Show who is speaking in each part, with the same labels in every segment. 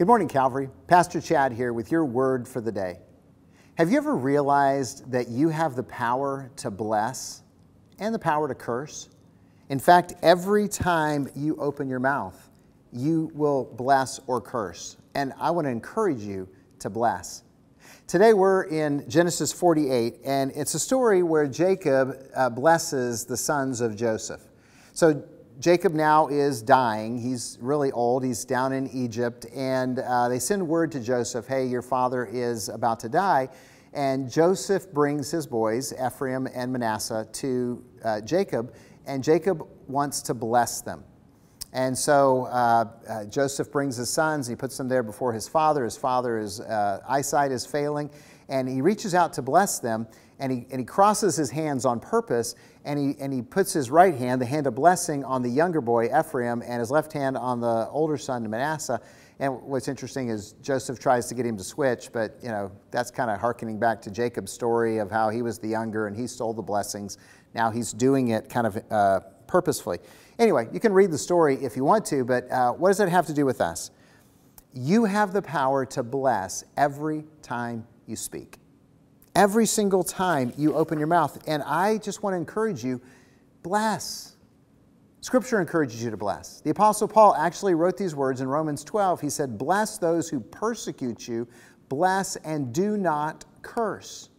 Speaker 1: Good morning, Calvary. Pastor Chad here with your word for the day. Have you ever realized that you have the power to bless and the power to curse? In fact, every time you open your mouth, you will bless or curse. And I want to encourage you to bless. Today we're in Genesis 48, and it's a story where Jacob uh, blesses the sons of Joseph. So Jacob now is dying. He's really old. He's down in Egypt. And uh, they send word to Joseph, hey, your father is about to die. And Joseph brings his boys, Ephraim and Manasseh, to uh, Jacob. And Jacob wants to bless them. And so uh, uh Joseph brings his sons. He puts them there before his father. His father's uh, eyesight is failing. And he reaches out to bless them and he, and he crosses his hands on purpose, and he, and he puts his right hand, the hand of blessing, on the younger boy, Ephraim, and his left hand on the older son, Manasseh. And what's interesting is Joseph tries to get him to switch, but you know that's kind of harkening back to Jacob's story of how he was the younger and he stole the blessings. Now he's doing it kind of uh, purposefully. Anyway, you can read the story if you want to, but uh, what does that have to do with us? You have the power to bless every time you speak every single time you open your mouth. And I just want to encourage you bless. Scripture encourages you to bless. The Apostle Paul actually wrote these words in Romans 12. He said, Bless those who persecute you, bless and do not curse.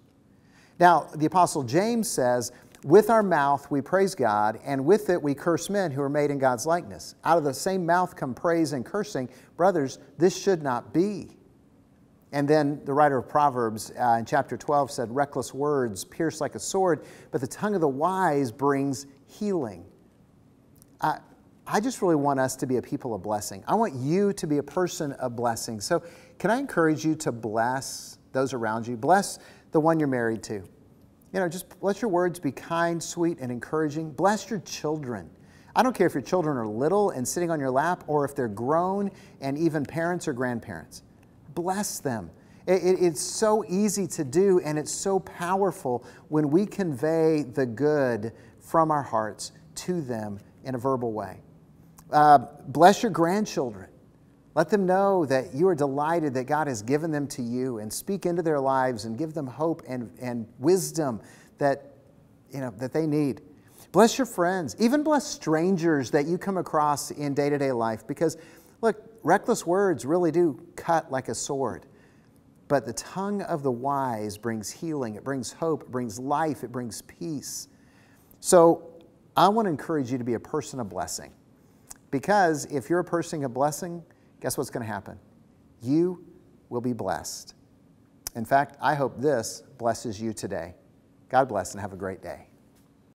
Speaker 1: Now, the Apostle James says, With our mouth we praise God, and with it we curse men who are made in God's likeness. Out of the same mouth come praise and cursing. Brothers, this should not be. And then the writer of Proverbs uh, in chapter 12 said, Reckless words pierce like a sword, but the tongue of the wise brings healing. I, I just really want us to be a people of blessing. I want you to be a person of blessing. So, can I encourage you to bless those around you? Bless the one you're married to. You know, just let your words be kind, sweet, and encouraging. Bless your children. I don't care if your children are little and sitting on your lap or if they're grown and even parents or grandparents bless them. It, it, it's so easy to do, and it's so powerful when we convey the good from our hearts to them in a verbal way. Uh, bless your grandchildren. Let them know that you are delighted that God has given them to you and speak into their lives and give them hope and, and wisdom that, you know, that they need. Bless your friends, even bless strangers that you come across in day to day life because, look, reckless words really do cut like a sword. But the tongue of the wise brings healing, it brings hope, it brings life, it brings peace. So I want to encourage you to be a person of blessing. Because if you're a person of blessing, guess what's going to happen? You will be blessed. In fact, I hope this blesses you today. God bless and have a great day.